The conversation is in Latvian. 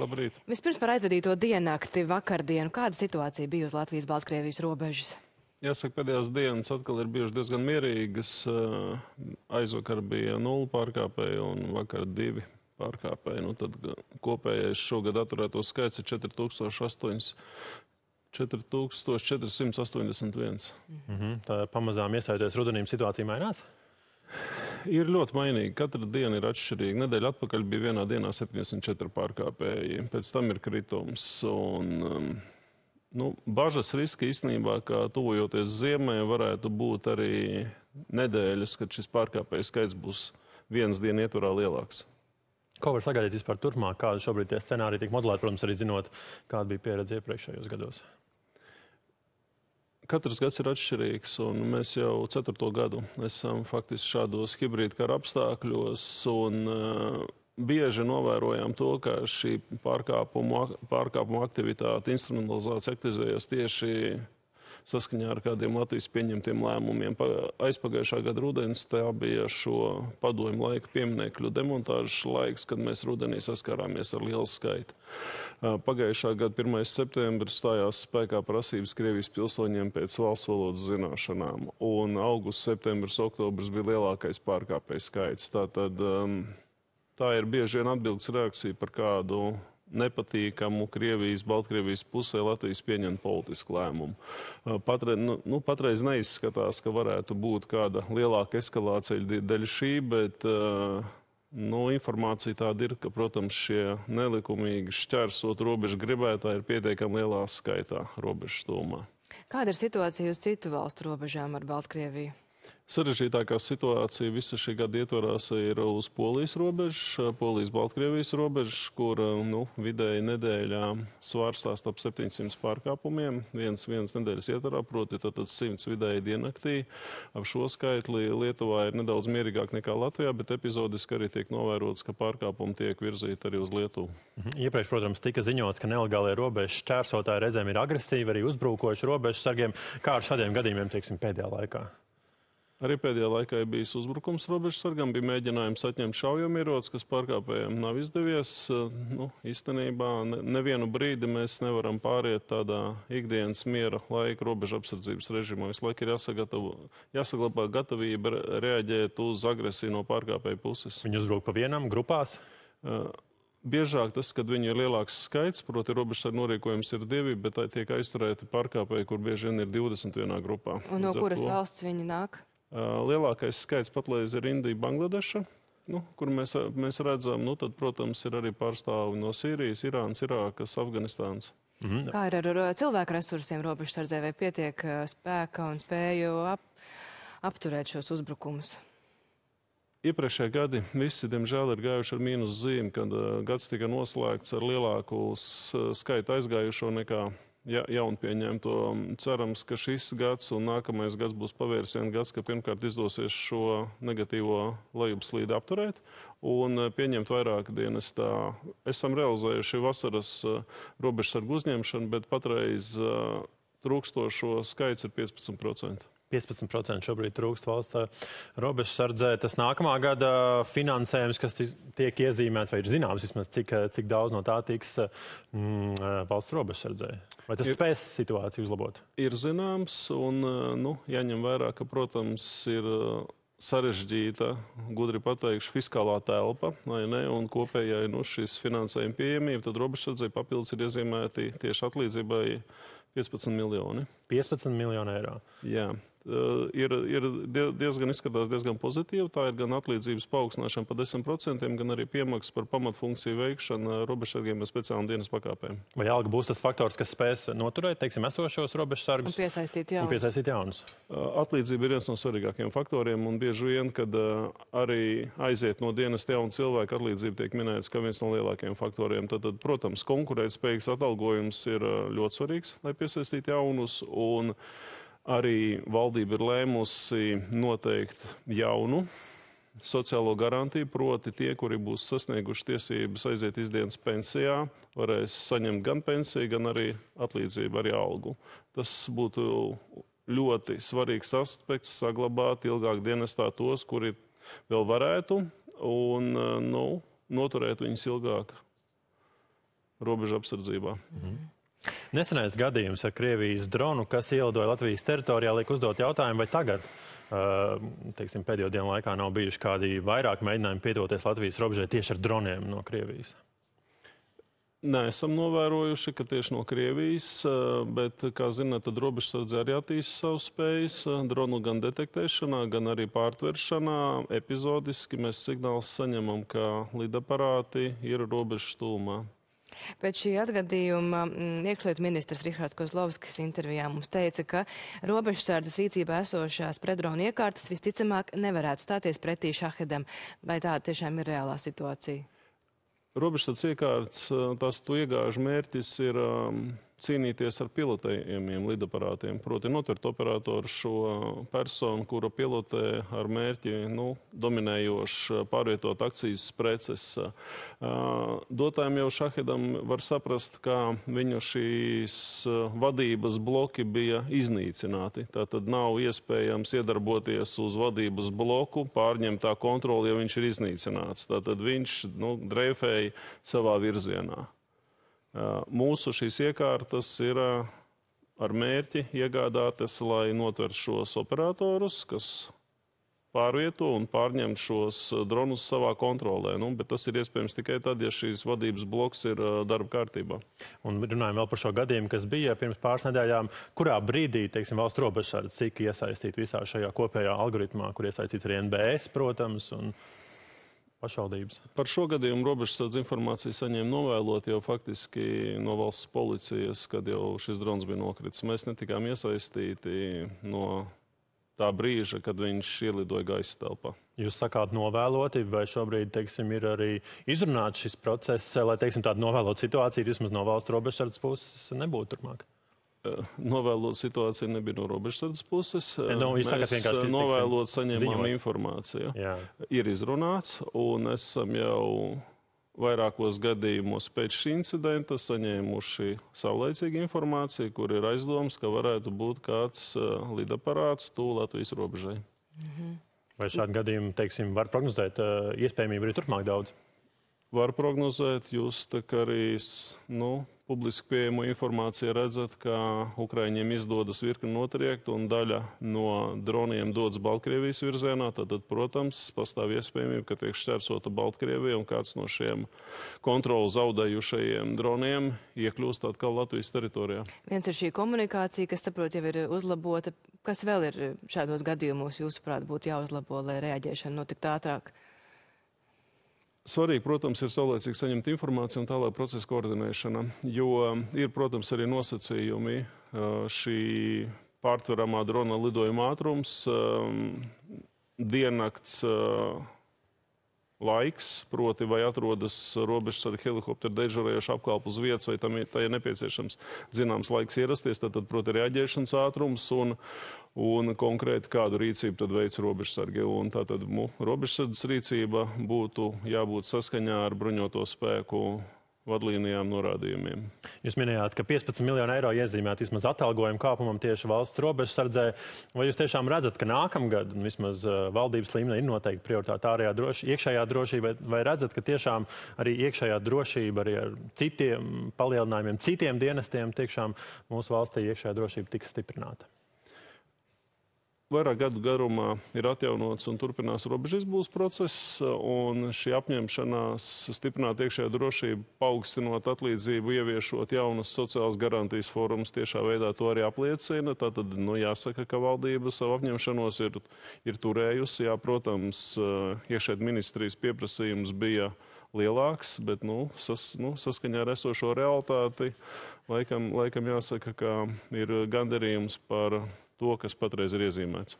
Labrīt. Vispirms par aizvadīto diennakti vakardienu. Kāda situācija bija uz Latvijas-Baltkrievijas robežas? Jāsaka, pēdējās dienas atkal ir bijušas diezgan mierīgas. Aizvakar bija nulli pārkāpēji un vakar divi pārkāpēji. Nu, tad kopējais šogad atturēto skaits ir 4008. 4481. Mm -hmm. Tā pamazām iestājoties rudenim situācija mainās? Ir ļoti mainīgi. Katra diena ir atšķirīga. Nedēļa atpakaļ bija vienā dienā 74 pārkāpēji, pēc tam ir kritums. Un, um, nu, bažas riski īstenībā, ka tuvojoties ziemai, varētu būt arī nedēļas, kad šis pārkāpēju skaits būs vienas dienas ietvarā lielāks. Ko var sagaidīt vispār turpmāk? Kādi šobrīd tie scenāriji tiek modelēti, protams, arī zinot, kāda bija pieredze iepriekšējos gados? Katrs gads ir atšķirīgs, un mēs jau ceturto gadu esam faktiski šādos hibrīda kara apstākļos. Un, uh, bieži novērojam to, ka šī pārkāpumu, pārkāpumu aktivitāte, instrumentalizācija aktivizējas tieši saskaņā ar kādiem Latvijas pieņemtiem lēmumiem. Aizpagājušā gada rudens tā bija šo padomu laika pieminekļu demontāžas laiks, kad mēs rudenī saskārāmies ar lielu skaitu. Pagājušā gada 1. septembris stājās spēkā prasības Krievijas pilsoņiem pēc valsts valodas zināšanām, un augusts, septembris, oktobris bija lielākais pārkāpējs skaits. Tātad, tā ir bieži vien atbildes reakcija par kādu nepatīkamu Krievijas, Baltkrievijas pusē Latvijas pieņemt politisku lēmumu. Patreiz, nu, nu, patreiz neizskatās, ka varētu būt kāda lielāka eskalācija dēļ šī, bet nu, informācija tāda ir, ka, protams, šie nelikumīgi šķērsot robežu gribētāji ir pietiekami lielā skaitā robežu stūmā. Kāda ir situācija uz citu valstu robežām ar Baltkrieviju? Sarežģītākā situācija visa šī gada ietvarās ir uz Polijas robežas, Polijas-Baltkrievijas robežas, kur nu, vidēji nedēļā svārstās ap 700 pārkāpumiem. Viens, viens nedēļas ietvarā, proti tad 100 vidēji diennaktī. Ap šo skaitli Lietuvā ir nedaudz mierīgāk nekā Latvijā, bet epizodiski arī tiek novērots, ka pārkāpumi tiek virzīti arī uz Lietuvu. Mhm. Iepriekš, protams, tika ziņots, ka nelegālie robežas šķērsotāji reizēm ir agresīvi, arī uzbrukoši robežu sargiem. Kā ar šādiem gadījumiem, teiksim, pēdējā laikā? Arī pēdējā laikā ir bijis uzbrukums robežsargam, bija mēģinājums atņemt šaujamieroci, kas pārkāpējiem nav izdevies. Nu, īstenībā ne, nevienu brīdi mēs nevaram pāriet tādā ikdienas miera laika robežu apsardzības režīmā. Visu laiku ir jāsaglabā gatavība reaģēt uz agresiju no pārkāpēju puses. Viņi uzbruk pa vienam grupās? Uh, Biežāk tas, kad viņi ir lielāks skaits, proti, robežsargu norīkojums ir divi, bet tiek aizturēti pārkāpēji, kur bieži vien ir 21 grupā. Un no kuras valsts viņi nāk? Lielākais skaits patreiz ir Indija, Bangladeša. Nu, kur mēs, mēs redzam, nu, tad, protams, ir arī pārstāvi no Sīrijas, Irānas, Irākas, Afganistānas. -hmm. Kā ir ar cilvēku resursiem robežsardzē, vai pietiek spēka un spēju ap, apturēt šos uzbrukumus? Iepriekšējie gadi visi, diemžēl, ir gājuši ar mīnus zīmi, kad gads tika noslēgts ar lielāku skaitu aizgājušo nekā ja, jaunu pieņemto. Cerams, ka šis gads un nākamais gads būs pavērsiena gads, ka pirmkārt izdosies šo negatīvo lejupslīdi apturēt un eh, pieņemt vairāk dienas. Tā esam realizējuši vasaras uh, robežsargu uzņemšanu, bet patreiz uh, trūkstošo skaits ir 15%. 15% šobrīd trūkst valsts eh, robežsardzē. Tas nākamā gada finansējums, kas tiek iezīmēts, vai ir zināms, vismaz, cik, eh, cik daudz no tā tiks eh, mm, valsts robežsardzē? Vai tas ir, spēs situāciju uzlabot? Ir zināms, un nu, jāņem vērā, ka, protams, ir sarežģīta, gudri pateikšu, fiskālā telpa, ne, un kopējai nu, šīs finansējuma pieejamība, tad robežsardzei papildus ir iezīmēti tieši atlīdzībai 15 miljoni. 15 miljoni eiro. Jā. Uh, ir, ir diezgan izskatās diezgan pozitīvi. Tā ir gan atlīdzības paaugstināšana par 10%, gan arī piemaksas par pamatfunkciju veikšanu robežsargiem ar speciālām dienas pakāpēm. Vai alga būs tas faktors, kas spēs noturēt, teiksim, esošos robežsargus? Un piesaistīt jaunus. Un piesaistīt jaunus. Uh, atlīdzība ir viens no svarīgākajiem faktoriem, un bieži vien, kad uh, arī aiziet no dienas jaunu cilvēku, atlīdzība tiek minēts kā viens no lielākajiem faktoriem. Tad, tad protams, konkurētspējīgs atalgojums ir ļoti svarīgs, lai piesaistītu jaunus. Un, Arī valdība ir lēmusi noteikt jaunu sociālo garantiju, proti tie, kuri būs sasnieguši tiesības aiziet izdienas pensijā, varēs saņemt gan pensiju, gan arī atlīdzību, arī algu. Tas būtu ļoti svarīgs aspekts saglabāt ilgāk dienestā tos, kuri vēl varētu, un nu, noturēt viņus ilgāk robežu apsardzībā. Mhm. Nesenais gadījums ar Krievijas dronu, kas ielidoja Latvijas teritorijā, liek uzdot jautājumu, vai tagad, teiksim, pēdējo dienu laikā nav bijuši kādi vairāk mēģinājumi piedoties Latvijas robežai tieši ar droniem no Krievijas. Neesam novērojuši, ka tieši no Krievijas, bet, kā zināt, tad robežsardze arī attīst savus spējas dronu gan detektēšanā, gan arī pārtveršanā. Epizodiski mēs signālus saņemam, ka lidaparāti ir robežas tūmā. Pēc šī atgadījuma mm, iekšlietu ministrs Rihards Kozlovskis intervijā mums teica, ka robežsardzes rīcībā esošās predrona iekārtas visticamāk nevarētu stāties pretī šahedam. Vai tā tiešām ir reālā situācija? Robežsardzes iekārtas, tās to iegāžu mērķis ir um, cīnīties ar pilotējumiem lidaparātiem. Proti, notvert operatoru šo personu, kura pilotē ar mērķi nu, dominējoši pārvietot akcijas preces. Dotājiem jau Šahedam var saprast, ka viņu šīs vadības bloki bija iznīcināti. Tātad nav iespējams iedarboties uz vadības bloku, pārņemt tā kontroli, ja viņš ir iznīcināts. Tātad viņš nu, dreifēja savā virzienā. Mūsu šīs iekārtas ir ar mērķi iegādātas, lai notvertu šos operatorus, kas pārvieto un pārņem šos dronus savā kontrolē. Nu, bet tas ir iespējams tikai tad, ja šīs vadības bloks ir darba kārtībā. Un runājam vēl par šo gadījumu, kas bija pirms pāris nedēļām. Kurā brīdī, teiksim, valsts robežsardze cik iesaistīta visā šajā kopējā algoritmā, kur iesaistīta arī NBS, protams, un pašvaldības. Par šo gadījumu robežsardze informāciju saņēma novēlot jau faktiski no valsts policijas, kad jau šis drons bija nokritis. Mēs netikām iesaistīti no tā brīža, kad viņš ielidoja gaisa telpā. Jūs sakāt novēloti, vai šobrīd, teiksim, ir arī izrunāts šis process, lai, teiksim, tāda novēlota situācija vismaz no valsts robežsardzes puses nebūtu turpmāk? novēlot situācija nebija no robežsardzes puses. No, Mēs vienkārši novēlot saņēmām ziņot. informāciju. Jā. Ir izrunāts, un esam jau vairākos gadījumos pēc šī incidenta saņēmuši saulēcīgu informāciju, kur ir aizdoms, ka varētu būt kāds lidaparāts tūlīt Latvijas robežai. Mhm. Vai šādi gadījumi, teiksim, var prognozēt iespējamību arī turpmāk daudz? Var prognozēt, jūs tā kā arī, nu, publiski pieejamo informāciju redzat, ka Ukraiņiem izdodas virkni notriekt un daļa no droniem dodas Baltkrievijas virzienā. Tad, protams, pastāv iespējamība, ka tiek šķērsota Baltkrievija un kāds no šiem kontroli zaudējušajiem droniem iekļūst atkal Latvijas teritorijā. Viens ir šī komunikācija, kas, saprot, jau ir uzlabota. Kas vēl ir šādos gadījumos, jūsuprāt, būtu jāuzlabo, lai reaģēšana notiktu ātrāk? Svarīgi, protams, ir saulēcīgi saņemt informāciju un tālāk procesa koordinēšana, jo ir, protams, arī nosacījumi šī pārtveramā drona lidojuma ātrums, diennakts laiks, proti, vai atrodas robežsardze helikoptera dežurējuši apkalpu uz vietas, vai tam ir, ir nepieciešams zināms laiks ierasties, tad, tad proti, reaģēšanas ātrums un, un konkrēti kādu rīcību tad veids robežsargi. Un tātad mu, robežsardzes rīcība būtu jābūt saskaņā ar bruņoto spēku vadlīnijām, norādījumiem. Jūs minējāt, ka 15 miljonu eiro iezīmēt vismaz atalgojumu kāpumam tieši valsts robežsardzē. Vai jūs tiešām redzat, ka nākamgad vismaz uh, valdības līmenī ir noteikti prioritāte ārējā droši, iekšējā drošība, vai redzat, ka tiešām arī iekšējā drošība arī ar citiem palielinājumiem, citiem dienestiem tiešām mūsu valstī iekšējā drošība tiks stiprināta? Vairāk gadu garumā ir atjaunots un turpinās robežu izbūves process, un šī apņemšanās stiprināt iekšējā drošību, paaugstinot atlīdzību, ieviešot jaunas sociālas garantijas formas, tiešā veidā to arī apliecina. Tātad, nu, jāsaka, ka valdība savu apņemšanos ir, ir turējusi. Jā, protams, iekšēt ministrijas pieprasījums bija lielāks, bet nu, sas, nu, saskaņā ar esošo realitāti laikam, laikam jāsaka, ka ir gandarījums par to, kas patreiz ir iezīmēts.